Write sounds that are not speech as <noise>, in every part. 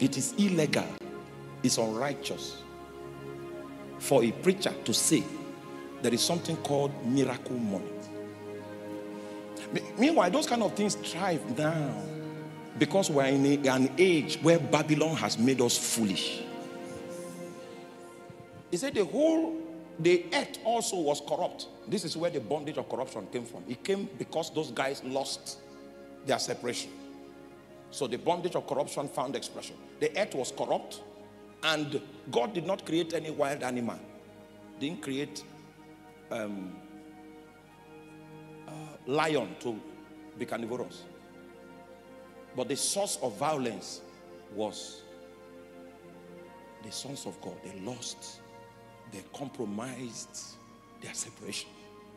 It is illegal, it's unrighteous for a preacher to say there is something called miracle money. Meanwhile, those kind of things thrive now because we're in a, an age where Babylon has made us foolish. He said the whole the earth also was corrupt. This is where the bondage of corruption came from. It came because those guys lost their separation. So the bondage of corruption found expression. The earth was corrupt, and God did not create any wild animal. Didn't create um, uh, lion to be carnivorous. But the source of violence was the sons of God. They lost, they compromised their separation.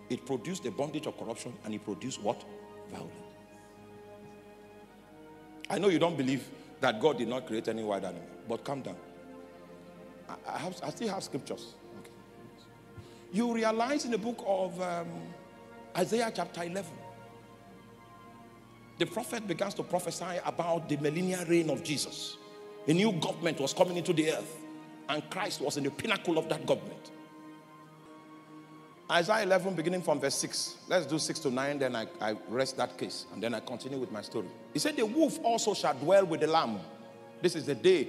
It produced the bondage of corruption and it produced what? Violence. I know you don't believe that God did not create any wild animal, but calm down. I, have, I still have scriptures. Okay. You realize in the book of um, Isaiah chapter 11, the prophet begins to prophesy about the millennial reign of Jesus. A new government was coming into the earth, and Christ was in the pinnacle of that government. Isaiah 11, beginning from verse 6. Let's do 6 to 9, then I, I rest that case, and then I continue with my story. He said, The wolf also shall dwell with the lamb. This is the day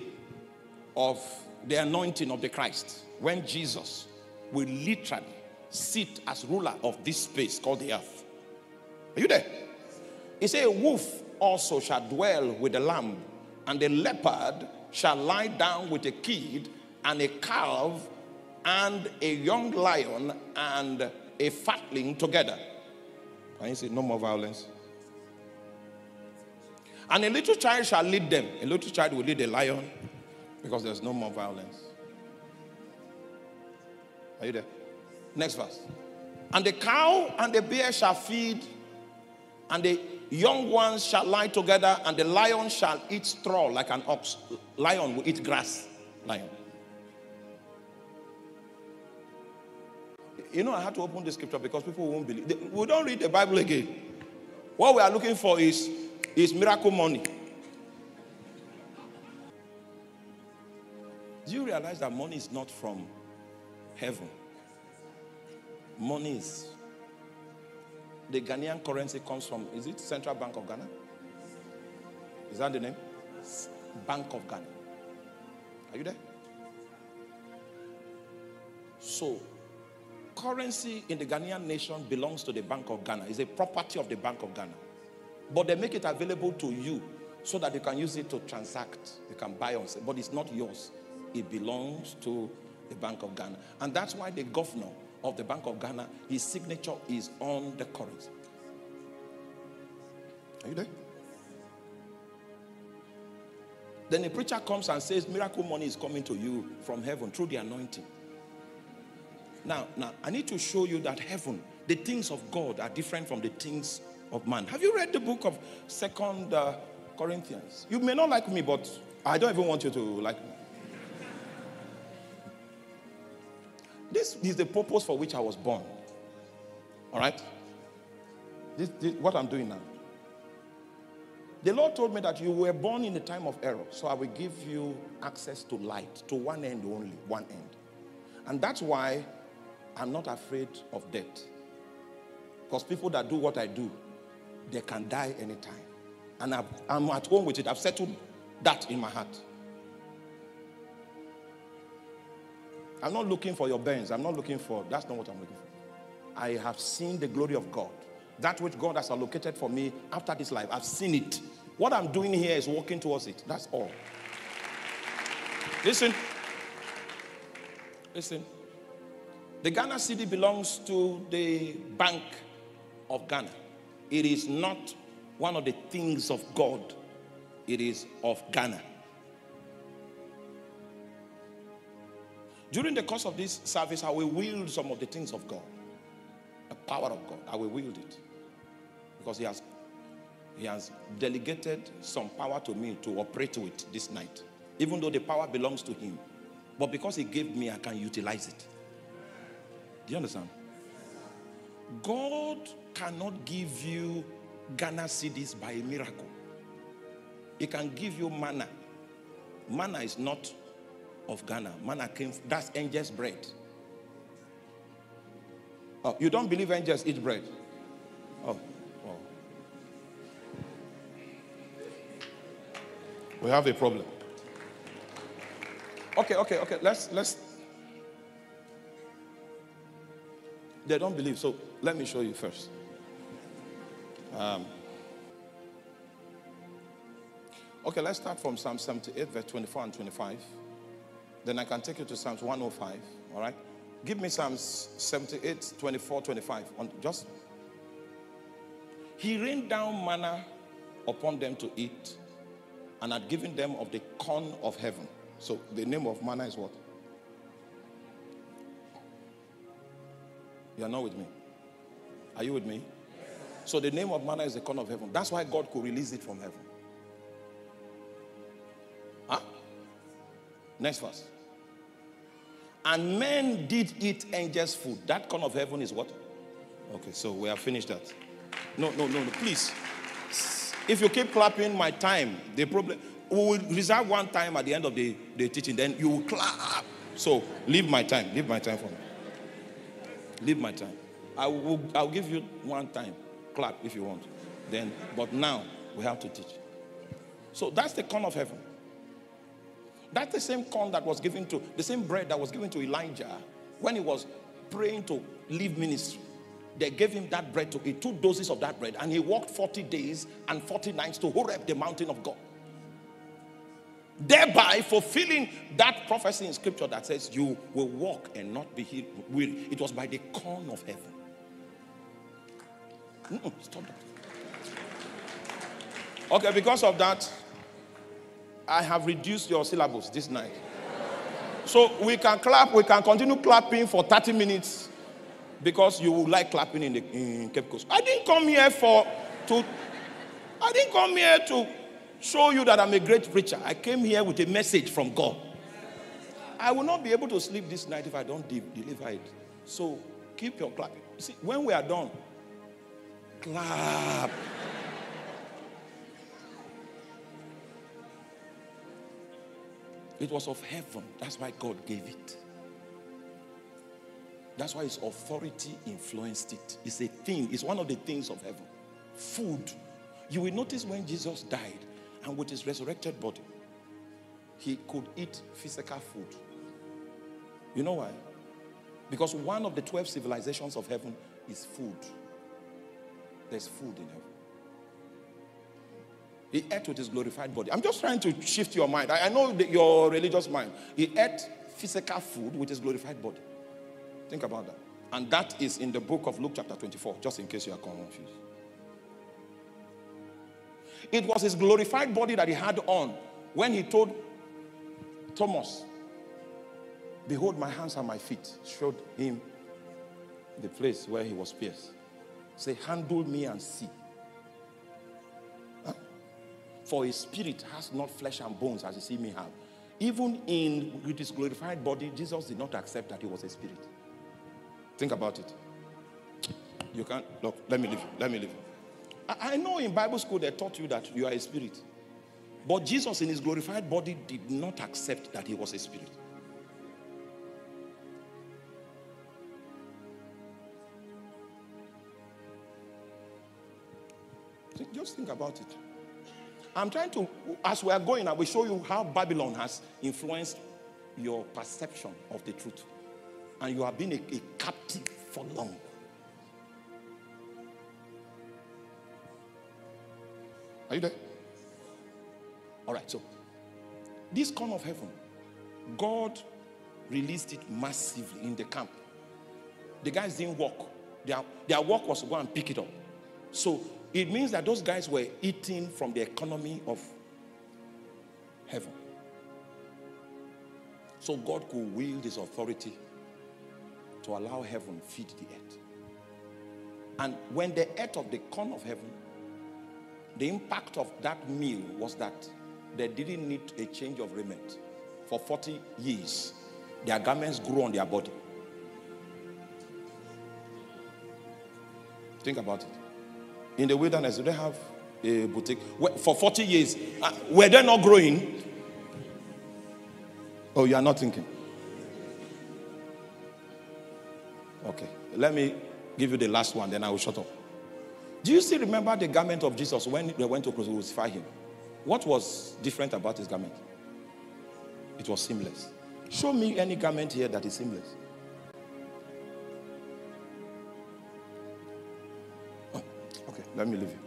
of the anointing of the Christ, when Jesus will literally sit as ruler of this space called the earth. Are you there? He said, A wolf also shall dwell with the lamb, and the leopard shall lie down with a kid, and a calf, and a young lion, and a fatling together. Can you see? No more violence. And a little child shall lead them. A little child will lead a lion because there's no more violence. Are you there? Next verse. And the cow and the bear shall feed, and the young ones shall lie together, and the lion shall eat straw like an ox. Lion will eat grass. Lion. You know, I had to open the scripture because people won't believe. We don't read the Bible again. What we are looking for is, is miracle money. Do you realize that money is not from heaven? Money is. The Ghanaian currency comes from, is it Central Bank of Ghana? Is that the name? Bank of Ghana. Are you there? So, currency in the Ghanaian nation belongs to the Bank of Ghana. It's a property of the Bank of Ghana. But they make it available to you so that you can use it to transact. You can buy on but it's not yours. It belongs to the Bank of Ghana. And that's why the governor of the Bank of Ghana, his signature is on the currency. Are you there? Then a preacher comes and says, Miracle money is coming to you from heaven through the anointing. Now, now, I need to show you that heaven, the things of God are different from the things of man. Have you read the book of Second uh, Corinthians? You may not like me, but I don't even want you to like me. This is the purpose for which I was born. All right? This, this what I'm doing now. The Lord told me that you were born in a time of error, so I will give you access to light, to one end only, one end. And that's why I'm not afraid of death. Because people that do what I do, they can die anytime. And i am at home with it. I've settled that in my heart. I'm not looking for your Benz. I'm not looking for, that's not what I'm looking for. I have seen the glory of God. That which God has allocated for me after this life, I've seen it. What I'm doing here is walking towards it. That's all. Listen. Listen. The Ghana cedi belongs to the Bank of Ghana. It is not one of the things of God, it is of Ghana. During the course of this service, I will wield some of the things of God, the power of God. I will wield it because He has, He has delegated some power to me to operate with this night, even though the power belongs to Him. But because He gave me, I can utilize it. Do you understand? God cannot give you Ghana cedis by a miracle. He can give you manna Manna is not of Ghana. Manna came, that's angels' bread. Oh, you don't believe angels eat bread? Oh, oh. We have a problem. Okay, okay, okay. Let's let's. They don't believe, so let me show you first. Um, okay, let's start from Psalm 78, verse 24 and 25. Then I can take you to Psalms 105. All right? Give me Psalms 78, 24, 25. On just He rained down manna upon them to eat, and had given them of the corn of heaven. So the name of manna is what? You are not with me. Are you with me? So the name of manna is the corn of heaven. That's why God could release it from heaven. Huh? Next verse. And men did eat angels' food. That corn of heaven is what? Okay, so we have finished that. No, no, no, no. Please. If you keep clapping my time, the problem we will reserve one time at the end of the, the teaching, then you will clap. So leave my time. Leave my time for me. Leave my time. I will I'll give you one time. Clap if you want. Then, but now we have to teach. So that's the corn of heaven. That's the same corn that was given to, the same bread that was given to Elijah when he was praying to leave ministry. They gave him that bread to eat, two doses of that bread, and he walked 40 days and 40 nights to Horeb, the mountain of God. Thereby fulfilling that prophecy in scripture that says, You will walk and not be weary. It was by the corn of heaven. No, stop that. Okay, because of that, I have reduced your syllables this night. So we can clap, we can continue clapping for 30 minutes because you will like clapping in, the, in Cape Coast. I didn't come here for to I didn't come here to show you that I'm a great preacher. I came here with a message from God. I will not be able to sleep this night if I don't de- deliver it. So keep your clapping. See, when we are done, clap. It was of heaven. That's why God gave it. That's why his authority influenced it. It's a thing, it's one of the things of heaven. Food. You will notice when Jesus died and with his resurrected body, he could eat physical food. You know why? Because one of the 12 civilizations of heaven is food. There's food in heaven. He ate with his glorified body. I'm just trying to shift your mind. I, I know your religious mind. He ate physical food with his glorified body. Think about that. And that is in the book of Luke, chapter 24, just in case you are confused. It was his glorified body that he had on when he told Thomas, Behold my hands and my feet, showed him the place where he was pierced. Say, Handle me and see. For his spirit has not flesh and bones as you see me have. Even in with his glorified body, Jesus did not accept that he was a spirit. Think about it. You can't look, let me leave you. Let me leave you. I, know in Bible school they taught you that you are a spirit. But Jesus in his glorified body did not accept that he was a spirit. Just think about it. I'm trying to, as we are going, I will show you how Babylon has influenced your perception of the truth. And you have been a, a captive for long. Are you there? All right, so this corn of heaven, God released it massively in the camp. The guys didn't walk, their, their work was to go and pick it up. So it means that those guys were eating from the economy of heaven. So God could wield his authority to allow heaven feed the earth. And when the earth of the corn of heaven, the impact of that meal was that they didn't need a change of raiment. For 40 years, their garments grew on their body. Think about it in the wilderness, do they have a boutique? For 40 years, uh, were they not growing? Oh, you are not thinking. Okay. Let me give you the last one, then I will shut up. Do you still remember the garment of Jesus when they went to crucify him? What was different about his garment? It was seamless. Show me any garment here that is seamless. Oh, okay, let me leave you.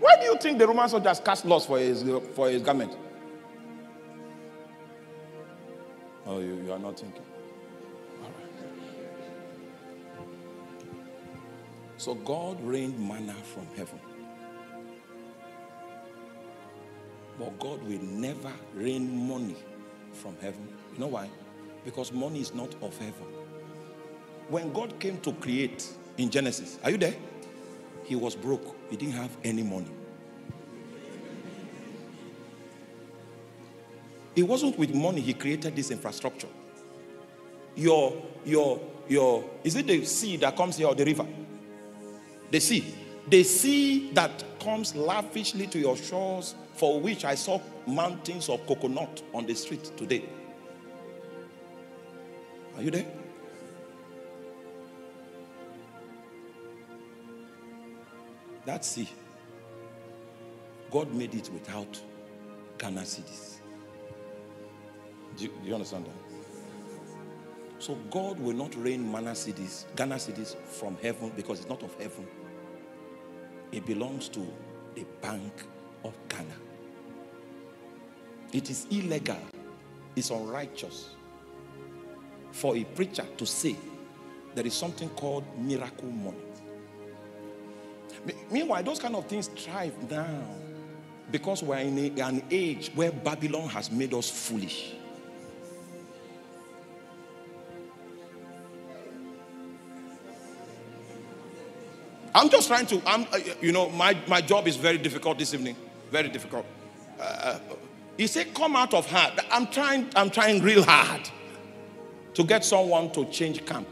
Why do you think the Roman soldiers cast lots for his, for his garment? Oh, you, you are not thinking. So God rained manna from heaven. But God will never rain money from heaven. You know why? Because money is not of heaven. When God came to create in Genesis, are you there? He was broke. He didn't have any money. It wasn't with money he created this infrastructure. Your, your, your, is it the sea that comes here or the river? The sea. The sea that comes lavishly to your shores, for which I saw mountains of coconut on the street today. Are you there? That sea, God made it without Ghana cedis. Do you, do you understand that? So God will not rain manna cedis, Ghana cedis from heaven because it's not of heaven. It belongs to the bank of Ghana. It is illegal, it's unrighteous for a preacher to say there is something called miracle money. Meanwhile, those kind of things thrive now because we're in a, an age where Babylon has made us foolish. I'm just trying to, I'm, uh, you know, my, my job is very difficult this evening. Very difficult. Uh, uh he said, come out of hard. I'm trying, I'm trying real hard to get someone to change camp.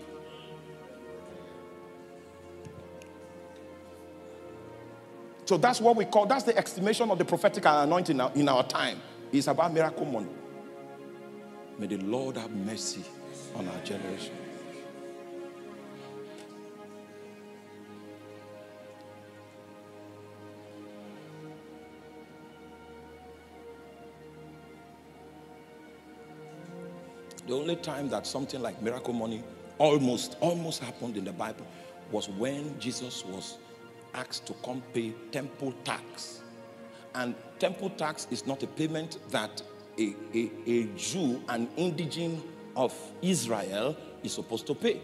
So that's what we call, that's the estimation of the prophetic anointing in our time. It's about miracle money. May the Lord have mercy on our generation. The only time that something like miracle money almost, almost happened in the Bible was when Jesus was asked to come pay temple tax. And temple tax is not a payment that a, a, a Jew, an indigene of Israel, is supposed to pay.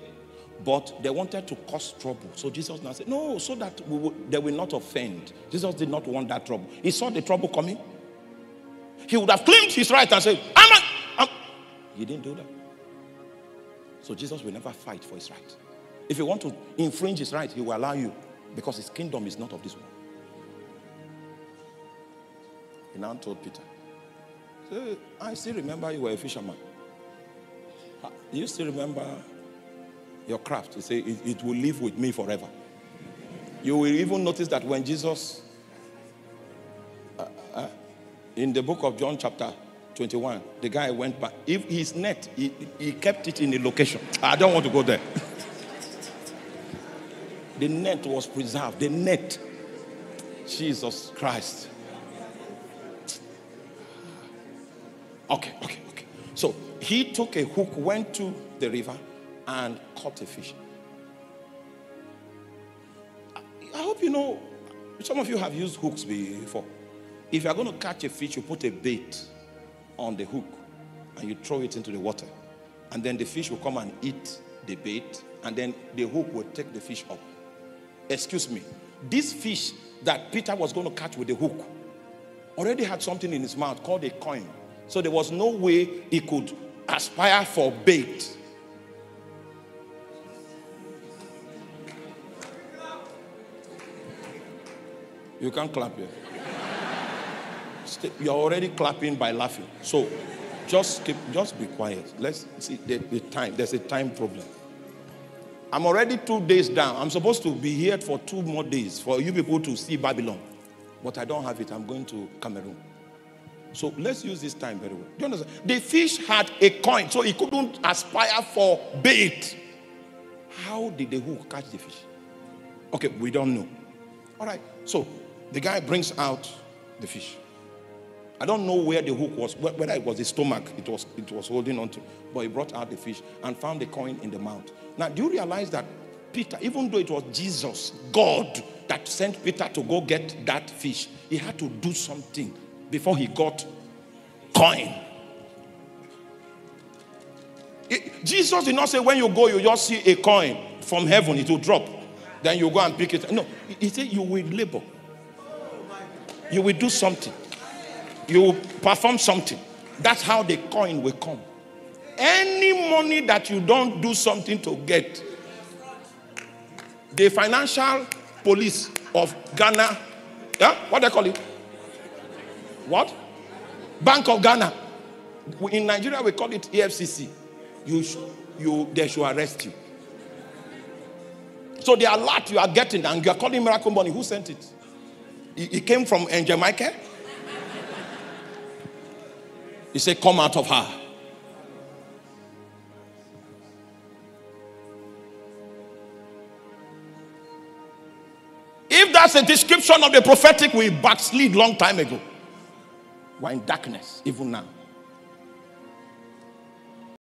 But they wanted to cause trouble. So Jesus now said, No, so that we will, they will not offend. Jesus did not want that trouble. He saw the trouble coming. He would have claimed his right and said, I'm he didn't do that. So Jesus will never fight for his right. If you want to infringe his right, he will allow you because his kingdom is not of this world. He now told Peter, I still remember you were a fisherman. You still remember your craft. He said, it, it will live with me forever. You will even notice that when Jesus, uh, uh, in the book of John, chapter 21. The guy went back. If his net, he, he kept it in a location. I don't want to go there. <laughs> the net was preserved. The net. Jesus Christ. Okay, okay, okay. So he took a hook, went to the river, and caught a fish. I hope you know, some of you have used hooks before. If you're going to catch a fish, you put a bait on the hook and you throw it into the water. And then the fish will come and eat the bait, and then the hook will take the fish up. Excuse me. This fish that Peter was going to catch with the hook already had something in his mouth called a coin. So there was no way he could aspire for bait. You can't clap here. You're already clapping by laughing. So just keep, just be quiet. Let's see the, the time. There's a time problem. I'm already two days down. I'm supposed to be here for two more days for you people to see Babylon. But I don't have it. I'm going to Cameroon. So let's use this time very well. Do you understand? The fish had a coin, so he couldn't aspire for bait. How did the hook catch the fish? Okay, we don't know. All right, so the guy brings out the fish. I don't know where the hook was, whether it was the stomach it was, it was holding on to, but he brought out the fish and found the coin in the mouth. Now, do you realize that Peter, even though it was Jesus, God, that sent Peter to go get that fish, he had to do something before he got coin. It, Jesus did not say when you go, you just see a coin from heaven, it will drop. Then you go and pick it. No, he said you will labor. You will do something. You perform something. That's how the coin will come. Any money that you don't do something to get, the financial police of Ghana, yeah, what they call it? What? Bank of Ghana. In Nigeria, we call it EFCC. You, you, they should arrest you. So the alert you are getting, and you are calling miracle money. Who sent it? It, it came from Angel Michael. He said, "Come out of her." If that's a description of the prophetic, we backslid long time ago. We're in darkness even now.